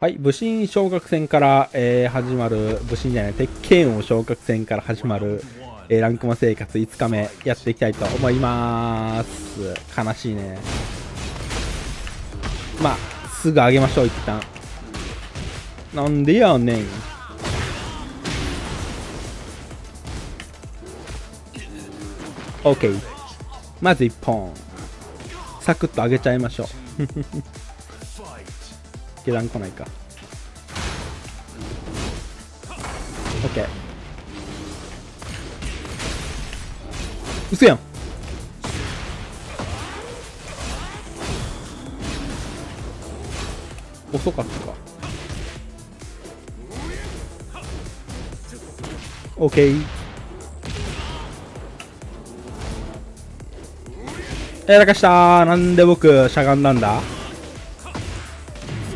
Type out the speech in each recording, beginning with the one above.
はい、武神昇格戦から、えー始まる、武神じゃない、鉄拳王昇格戦から始まる、えーランクマ生活5日目やっていきたいと思います。悲しいね。まあ、すぐ上げましょう、一旦。なんでやねん。OK。まず1本。サクッと上げちゃいましょう。下段来ないか。OK。嘘やん遅かったか。OK。やらかしたーなんで僕しゃがんだんだ？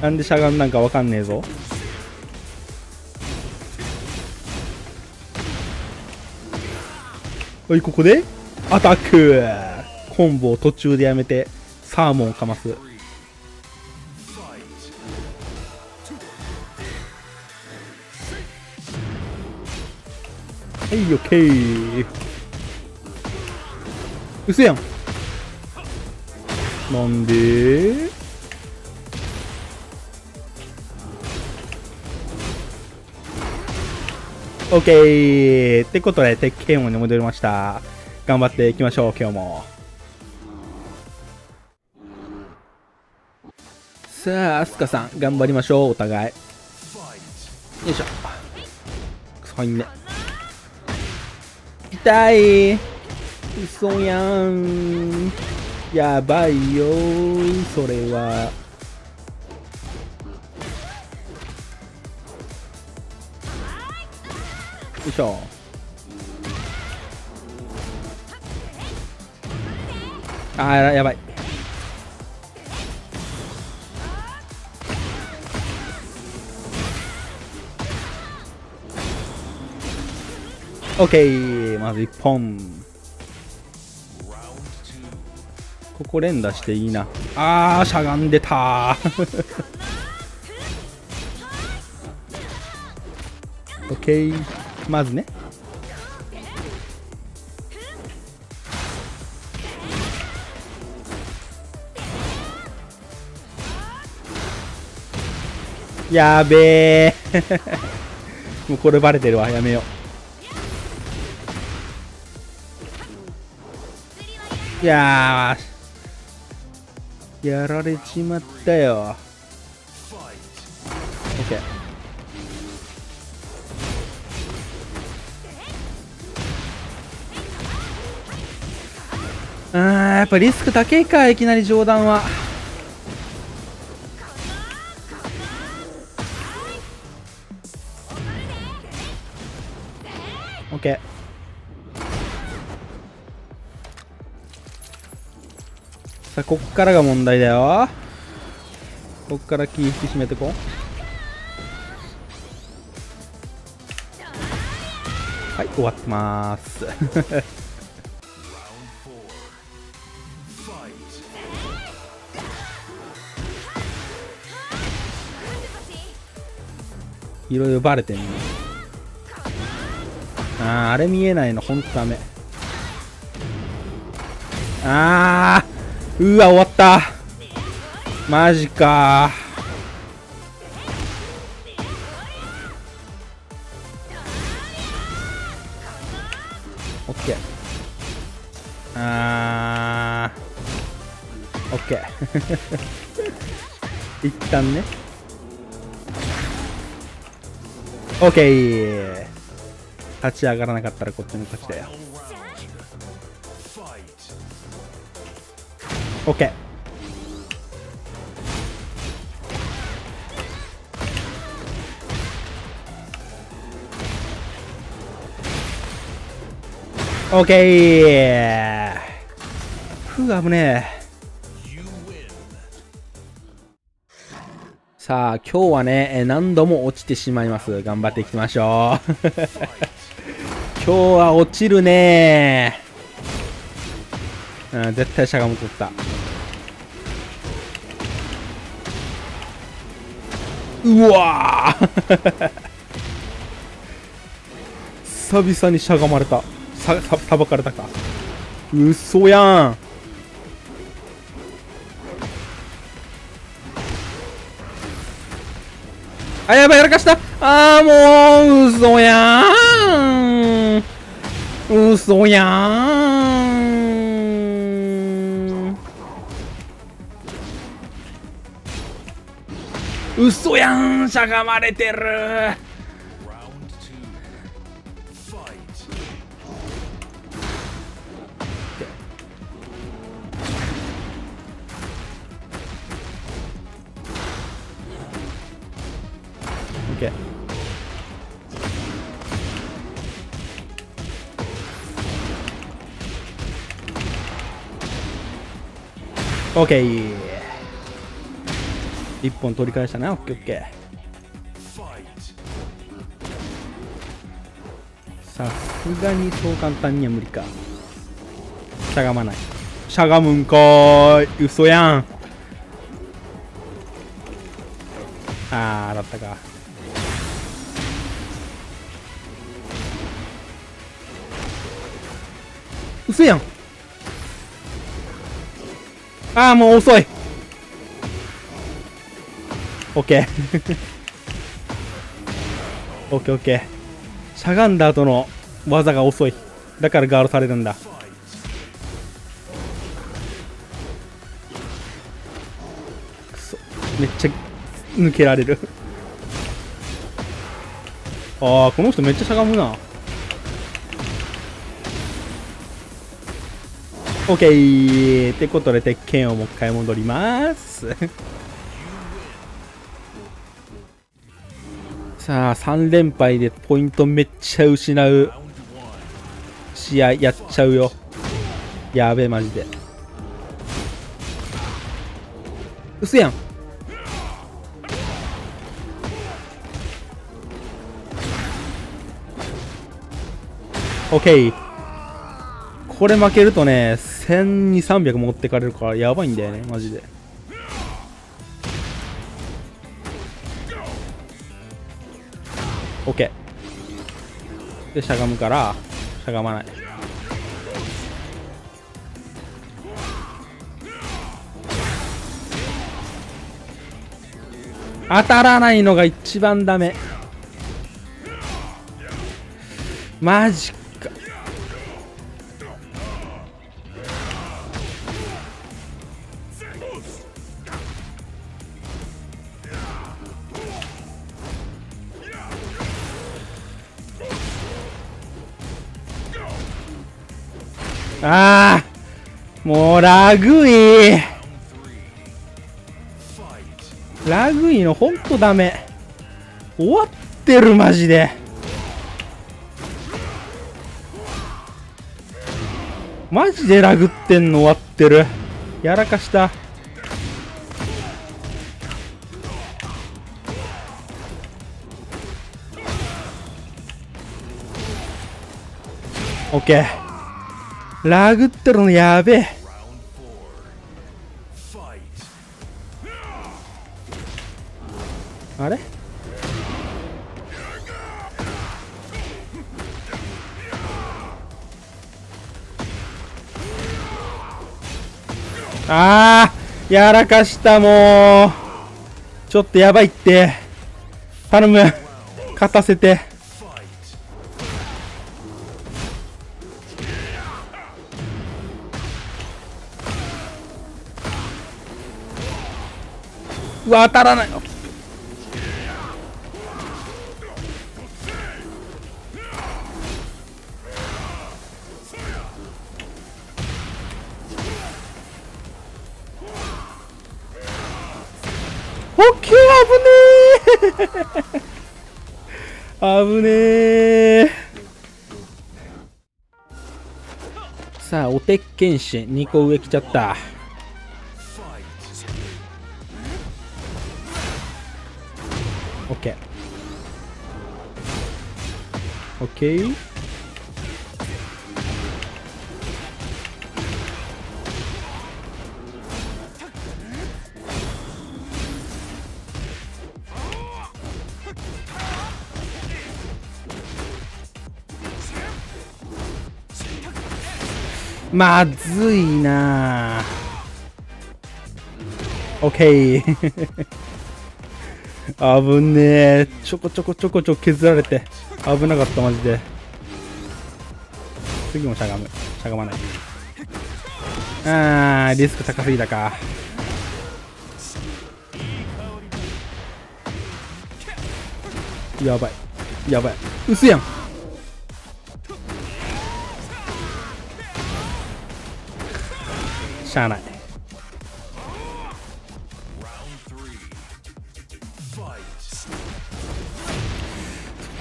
なんでしゃがんなんかわかんねえぞ。はいここで？アタック！コンボを途中でやめてサーモンをかます。はいオッケー。嘘やん。なんで？オッケーってことで、鉄拳王に戻りました。頑張っていきましょう、今日も。さあ、アスカさん、頑張りましょう、お互い。よいしょ。くそ、入んね。痛い嘘やん。やばいよそれは。いしょあーややばいオッケーまず1本。ここ連打していいな。あーしゃがんでた。ーオッケーまずね。やべえ。もうこれバレてるわ。やめよう。やーやられちまったよ。オッケーあやっぱリスク高いかいきなり上段は。オッケー。さあこっからが問題だよ。こっから気引き締めてこう。はい終わってまーす。いろいろバレてんねあーあれ見えないのほんとダメ。あーうわ終わった。マジか。オッケー。あー。オッケー。一旦ね。オッケー立ち上がらなかったらこっちの勝ちだよ。オッケーオッケーふう危ねえ。さあ、今日はね、何度も落ちてしまいます。頑張っていきましょう。今日は落ちるねうん、絶対しゃがむとった。うわー 久々にしゃがまれたささばかれたか嘘やんあやばいやらかした。あーもう嘘やん。嘘やん。嘘やん。しゃがまれてる。オッケーオッケー一本取り返したなオッケーオッケー。さすがにそう簡単には無理か。しゃがまない。しゃがむんかーい。嘘やん。あーだったか。嘘やん。あーもう遅い。オッケーオッケーオッケーしゃがんだ後の技が遅い。だからガードされるんだ。くそ。めっちゃ抜けられる。ああこの人めっちゃしゃがむな。オッケーってことで鉄拳をもう一回戻ります。さあ3連敗でポイントめっちゃ失う。試合やっちゃうよ。やべえマジで。うそやん。オッケーこれ負けるとね1200300持ってかれるからやばいんだよねマジで。オッケー。でしゃがむからしゃがまない。当たらないのが一番ダメ。マジああもうラグいラグいのほんとダメ。終わってるマジで。マジでラグってんの終わってる。やらかした。オッケー。ラグってるのやべえ。あれ？あーやらかしたもう。ちょっとやばいって。頼む。勝たせて。うわ当たらない。オッケー危ねえ。危ねえ。さあお鉄拳士2個上来ちゃった。オッケーオッケーまずいなオッケー危ねえ。ちょこちょこちょこちょこ削られて。危なかったマジで。次もしゃがむ。しゃがまない。あーリスク高すぎたか。やばい。やばい。嘘やん。しゃあない。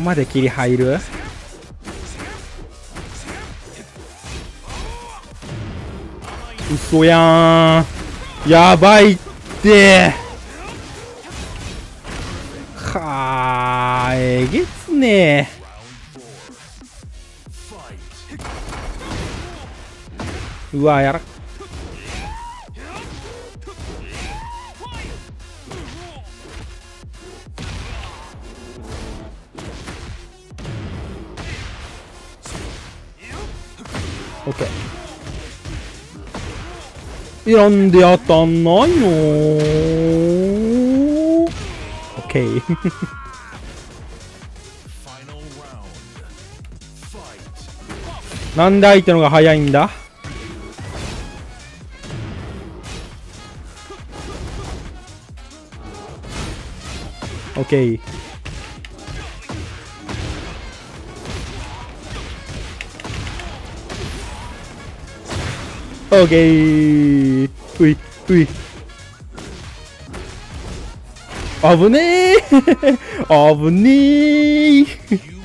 ここまで切り入る？嘘やん。やばいって。はあえげつねえ。うわやらオッケーなんで当たんないのオッケー Final round. Fight. なんで相手のが早いんだ？オッケーオッケーういうい危ねえ危ねえ